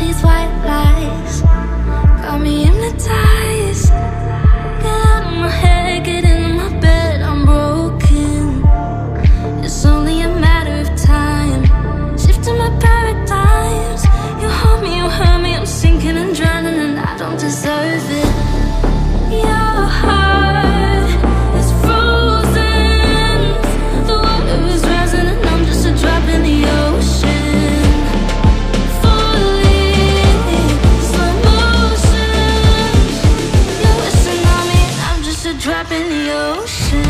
these white lies. drop in the ocean.